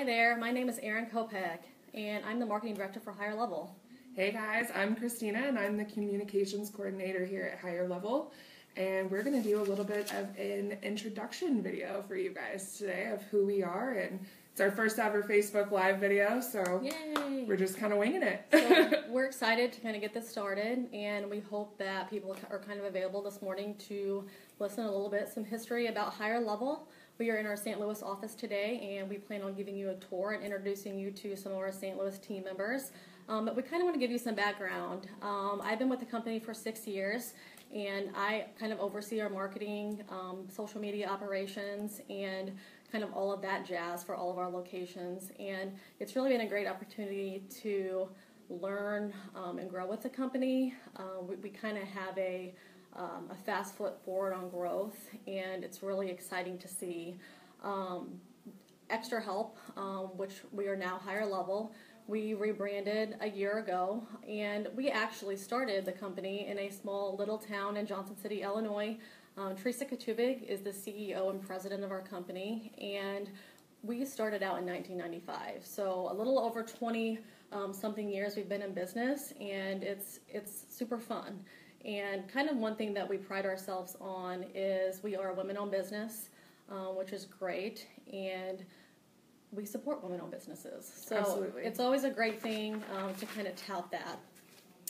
Hi there, my name is Erin Kopek, and I'm the marketing director for HireLevel. Hey guys, I'm Christina, and I'm the communications coordinator here at HireLevel. And we're going to do a little bit of an introduction video for you guys today of who we are. And it's our first ever Facebook Live video, so Yay! we're just kind of winging it. so we're excited to kind of get this started, and we hope that people are kind of available this morning to listen a little bit, some history about HireLevel. We are in our St. Louis office today, and we plan on giving you a tour and introducing you to some of our St. Louis team members. Um, but we kind of want to give you some background. Um, I've been with the company for six years, and I kind of oversee our marketing, um, social media operations, and kind of all of that jazz for all of our locations. And it's really been a great opportunity to learn um, and grow with the company. Uh, we, we kind of have a um, a fast foot forward on growth, and it's really exciting to see. Um, extra help, um, which we are now HireLevel. We rebranded a year ago, and we actually started the company in a small little town in Johnson City, Illinois. Um, Teresa Katuvig is the CEO and president of our company, and we started out in 1995. So a little over 20 um, something years we've been in business, and it's it's super fun. And kind of one thing that we pride ourselves on is we are a women-owned business, um, which is great, and we support women-owned businesses. So Absolutely. it's always a great thing um, to kind of tout that.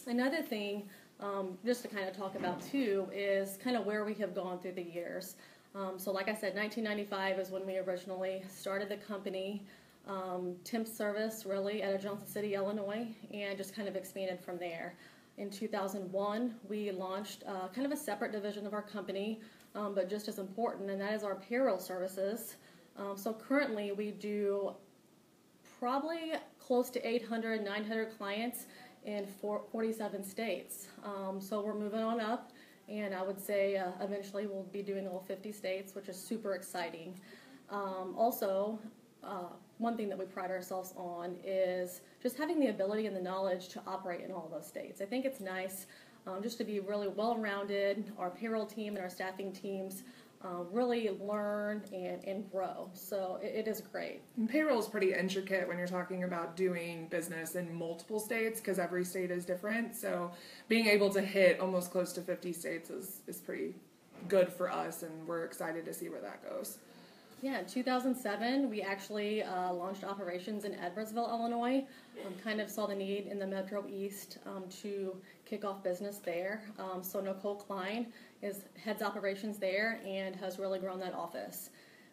Another thing, um, just to kind of talk about too, is kind of where we have gone through the years. Um, so, like I said, 1995 is when we originally started the company. Um, temp service really out of Johnson City, Illinois, and just kind of expanded from there. In 2001, we launched uh, kind of a separate division of our company, um, but just as important, and that is our payroll services. Um, so currently, we do probably close to 800, 900 clients in four, 47 states. Um, so we're moving on up, and I would say uh, eventually we'll be doing all 50 states, which is super exciting. Um, also, uh, one thing that we pride ourselves on is just having the ability and the knowledge to operate in all those states. I think it's nice um, just to be really well rounded. Our payroll team and our staffing teams um, really learn and, and grow. So it, it is great. And payroll is pretty intricate when you're talking about doing business in multiple states because every state is different. So being able to hit almost close to 50 states is, is pretty good for us, and we're excited to see where that goes. Yeah, in 2007, we actually uh, launched operations in Edwardsville, Illinois. Um, kind of saw the need in the Metro East um, to kick off business there. Um, so Nicole Klein is heads operations there and has really grown that office.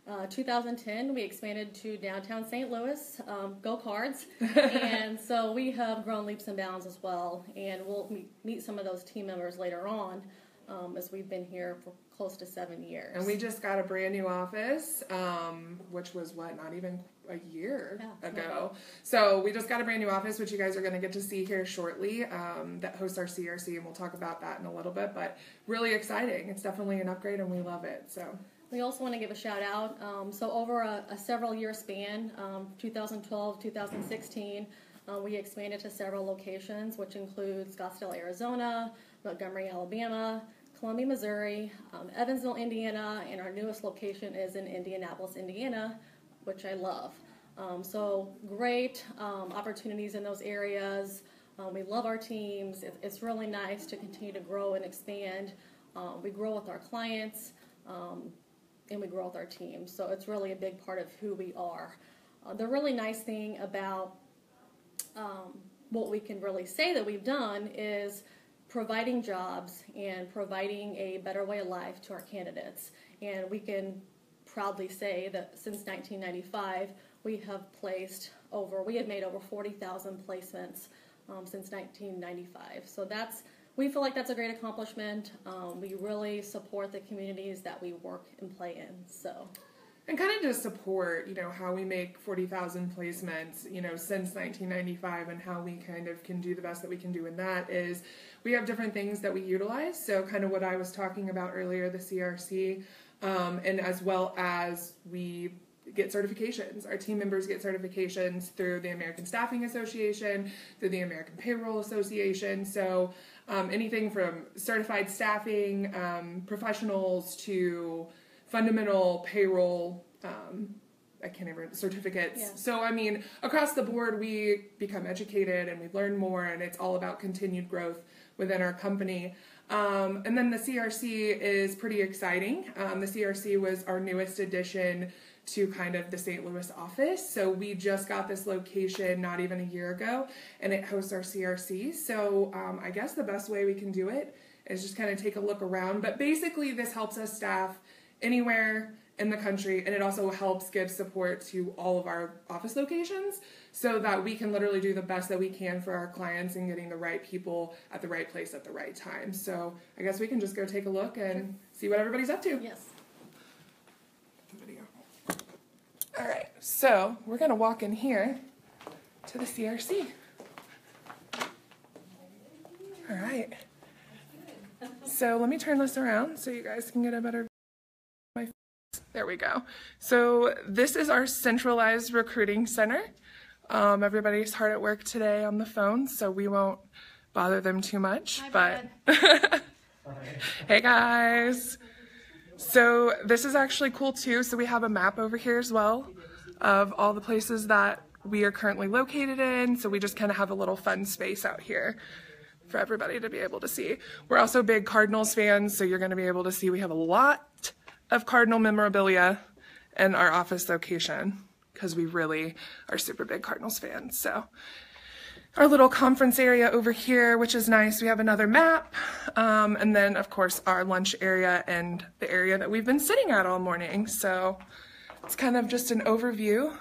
Uh, 2010, we expanded to downtown St. Louis. Um, go Cards! and so we have grown leaps and bounds as well. And we'll meet, meet some of those team members later on um, as we've been here for close to seven years. And we just got a brand new office, um, which was what, not even a year Yeah. ago. So we just got a brand new office, which you guys are going to get to see here shortly, um, that hosts our CRC, and we'll talk about that in a little bit. But really exciting. It's definitely an upgrade, and we love it. So. We also want to give a shout out. Um, so, over a, a, several year span, um, 2012, 2016, uh, we expanded to several locations, which include Scottsdale, Arizona, Montgomery, Alabama, Columbia, Missouri, um, Evansville, Indiana, and our newest location is in Indianapolis, Indiana, which I love. Um, so, great um, opportunities in those areas. Um, we love our teams. It, it's really nice to continue to grow and expand. Uh, we grow with our clients um, and we grow with our team. So, it's really a big part of who we are. Uh, the really nice thing about um, what we can really say that we've done is providing jobs and providing a better way of life to our candidates. And we can proudly say that since 1995, we have placed over, we have made over 40,000 placements um, since 1995. So that's, we feel like that's a great accomplishment. Um, we really support the communities that we work and play in. So and kind of just support you know how we make 40,000 placements you know since 1995 and how we kind of can do the best that we can do in that is we have different things that we utilize so kind of what I was talking about earlier the CRC um, and as well as we get certifications. Our team members get certifications through the American Staffing Association, through the American Payroll Association. So um, anything from certified staffing um, professionals to fundamental payroll um, I can't even certificates. Yeah. So I mean, across the board, we become educated and we learn more, and it's all about continued growth within our company. Um, and then the CRC is pretty exciting. Um, the CRC was our newest addition to kind of the St. Louis office. So we just got this location not even a year ago, and it hosts our CRC. So um, I guess the best way we can do it is just kind of take a look around. But basically, this helps us staff anywhere in the country, and it also helps give support to all of our office locations so that we can literally do the best that we can for our clients and getting the right people at the right place at the right time. So I guess we can just go take a look and see what everybody's up to. Yes. Video. All right, so we're gonna walk in here to the CRC. All right. So let me turn this around so you guys can get a better. There we go. So this is our centralized recruiting center. Um, everybody's hard at work today on the phone, so we won't bother them too much. Hi, but hey guys. So this is actually cool too. So we have a map over here as well of all the places that we are currently located in. So we just kind of have a little fun space out here for everybody to be able to see. We're also big Cardinals fans, so you're going to be able to see we have a lot of Cardinal memorabilia in our office location because we really are super big Cardinals fans. So our little conference area over here, which is nice. We have another map. Um, and then, of course, our lunch area and the area that we've been sitting at all morning. So it's kind of just an overview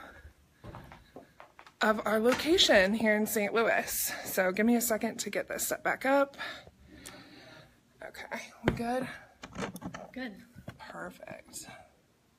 of our location here in St. Louis. So give me a second to get this set back up. Okay, we good? Good. Perfect.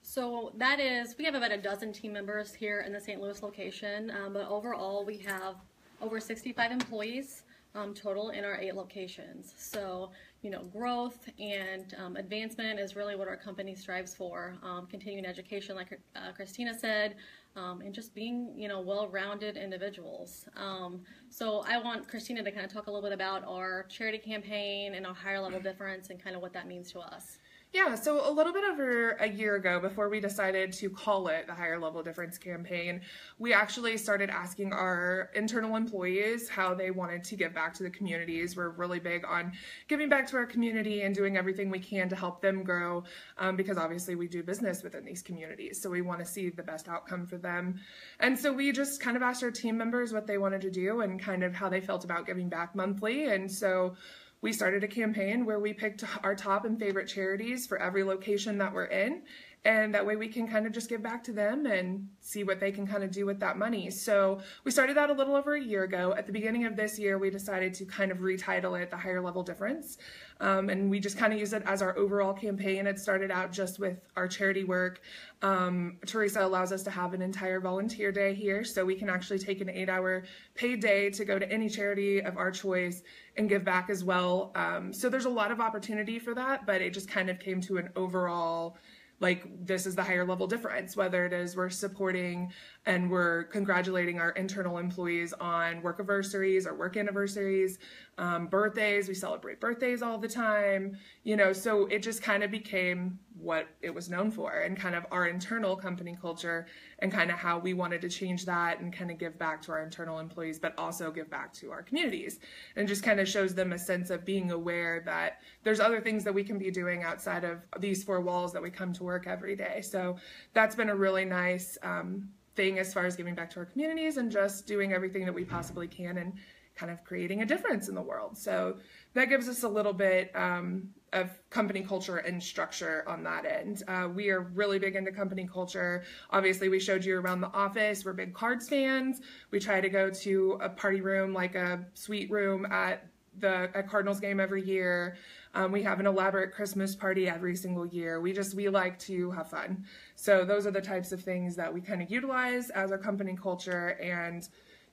So that is, we have about a dozen team members here in the St. Louis location, um, but overall we have over 65 employees um, total in our eight locations. So, you know, growth and um, advancement is really what our company strives for. Um, continuing education, like uh, Christina said, um, and just being, you know, well-rounded individuals. Um, so I want Christina to kind of talk a little bit about our charity campaign and our HireLevel difference and kind of what that means to us. Yeah, so a little bit over a year ago, before we decided to call it the HireLevel Difference campaign, we actually started asking our internal employees how they wanted to give back to the communities. We're really big on giving back to our community and doing everything we can to help them grow um, because obviously we do business within these communities. So we want to see the best outcome for them. And so we just kind of asked our team members what they wanted to do and kind of how they felt about giving back monthly. And so we started a campaign where we picked our top and favorite charities for every location that we're in. And that way we can kind of just give back to them and see what they can kind of do with that money. So we started that a little over a year ago. At the beginning of this year, we decided to kind of retitle it the HireLevel Difference. Um, and we just kind of use it as our overall campaign. It started out just with our charity work. Um, Teresa allows us to have an entire volunteer day here, so we can actually take an eight hour paid day to go to any charity of our choice and give back as well. Um, so there's a lot of opportunity for that, but it just kind of came to an overall like this is the HireLevel difference whether it is we're supporting and we're congratulating our internal employees on work anniversaries or work anniversaries um, birthdays. We celebrate birthdays all the time you know so it just kind of became what it was known for and kind of our internal company culture and kind of how we wanted to change that and kind of give back to our internal employees but also give back to our communities. And just kind of shows them a sense of being aware that there's other things that we can be doing outside of these four walls that we come to work every day. So that's been a really nice um, thing as far as giving back to our communities and just doing everything that we possibly can and kind of creating a difference in the world. So that gives us a little bit um, of company culture and structure on that end. Uh, we are really big into company culture. Obviously, we showed you around the office. We're big cards fans. We try to go to a party room, like a suite room at the at Cardinals game every year. Um, we have an elaborate Christmas party every single year. We just we like to have fun. So those are the types of things that we kind of utilize as our company culture and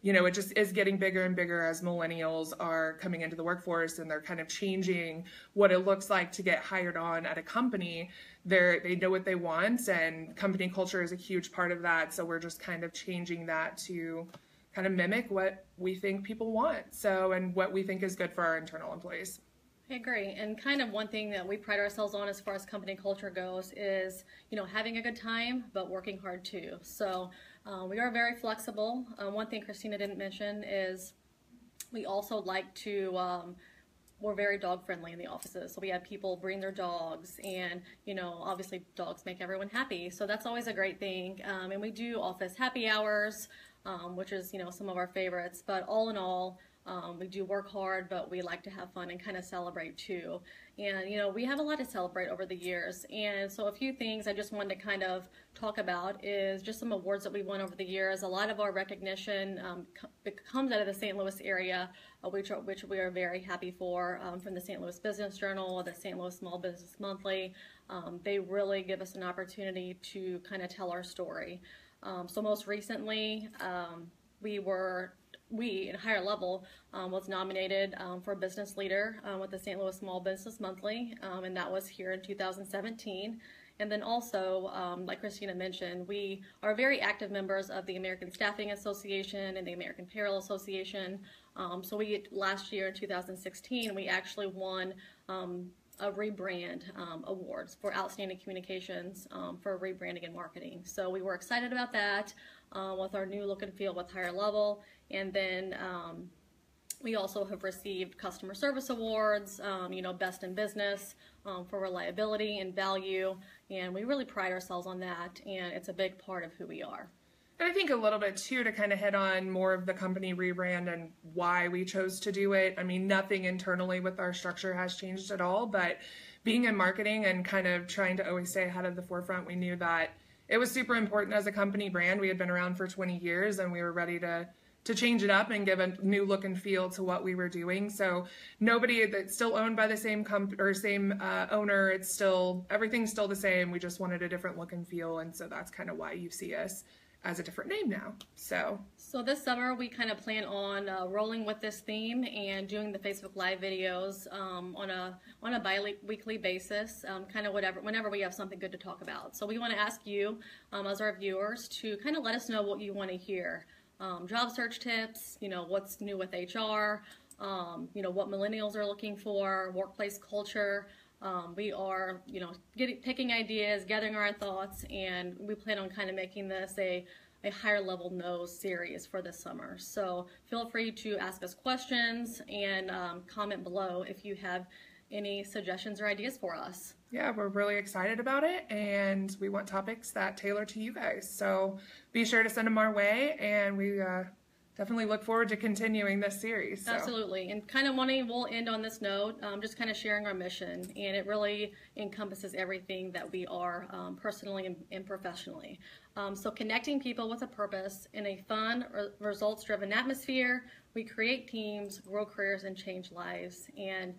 you know, it just is getting bigger and bigger as millennials are coming into the workforce and they're kind of changing what it looks like to get hired on at a company. They're, they know what they want, and company culture is a huge part of that. So we're just kind of changing that to kind of mimic what we think people want. So, and what we think is good for our internal employees. I agree. And kind of one thing that we pride ourselves on as far as company culture goes is, you know, having a good time, but working hard too. So uh, we are very flexible. Uh, one thing Christina didn't mention is we also like to, um, we're very dog friendly in the offices. So we have people bring their dogs, and you know, obviously, dogs make everyone happy. So that's always a great thing. Um, and we do office happy hours, um, which is you know some of our favorites. But all in all, um, we do work hard, but we like to have fun and kind of celebrate too. And, you know, we have a lot to celebrate over the years. And so, a few things I just wanted to kind of talk about is just some awards that we won over the years. A lot of our recognition um, comes out of the St. Louis area, uh, which, are, which we are very happy for, um, from the St. Louis Business Journal, the St. Louis Small Business Monthly. Um, they really give us an opportunity to kind of tell our story. Um, so, most recently, um, we were we at HireLevel um, was nominated um, for a business leader um, with the St. Louis Small Business Monthly, um, and that was here in 2017. And then also, um, like Christina mentioned, we are very active members of the American Staffing Association and the American Payroll Association. Um, so we last year in 2016, we actually won a rebrand um, awards for outstanding communications um, for rebranding and marketing. So we were excited about that uh, with our new look and feel with HireLevel. And then um, we also have received customer service awards, um, you know, best in business um, for reliability and value. And we really pride ourselves on that. And it's a big part of who we are. And I think a little bit too to kind of hit on more of the company rebrand and why we chose to do it. I mean, nothing internally with our structure has changed at all, but being in marketing and kind of trying to always stay ahead of the forefront, we knew that it was super important as a company brand. We had been around for 20 years and we were ready to to change it up and give a new look and feel to what we were doing. So nobody that's still owned by the same comp or same uh, owner. It's still everything's still the same. We just wanted a different look and feel, and so that's kind of why you see us as a different name now. So, so this summer we kind of plan on uh, rolling with this theme and doing the Facebook Live videos um, on a on a bi-weekly basis, um, kind of whatever whenever we have something good to talk about. So we want to ask you, um, as our viewers, to kind of let us know what you want to hear. Um, job search tips, you know, what's new with HR, um, you know, what millennials are looking for, workplace culture. Um, we are, you know, getting, picking ideas, gathering our thoughts, and we plan on kind of making this a, a HireLevel no series for this summer. So feel free to ask us questions and um, comment below if you have any suggestions or ideas for us. Yeah, we're really excited about it and we want topics that tailor to you guys. So be sure to send them our way and we uh, definitely look forward to continuing this series. So. Absolutely. And kind of wanting, we'll end on this note, um, just kind of sharing our mission. And it really encompasses everything that we are um, personally and, and professionally. Um, so connecting people with a purpose in a fun, re- results driven atmosphere, we create teams, grow careers, and change lives. And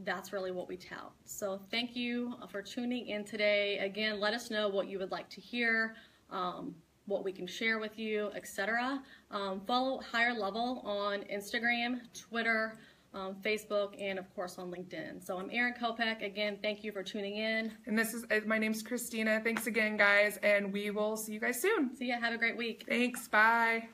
that's really what we tout. So thank you for tuning in today. Again, let us know what you would like to hear. Um, what we can share with you, etc. Um, follow HireLevel on Instagram, Twitter, um, Facebook, and of course on LinkedIn. So I'm Erin Kopek. Again, thank you for tuning in. And this is uh, my name's Christina. Thanks again, guys, and we will see you guys soon. See ya. Have a great week. Thanks. Bye.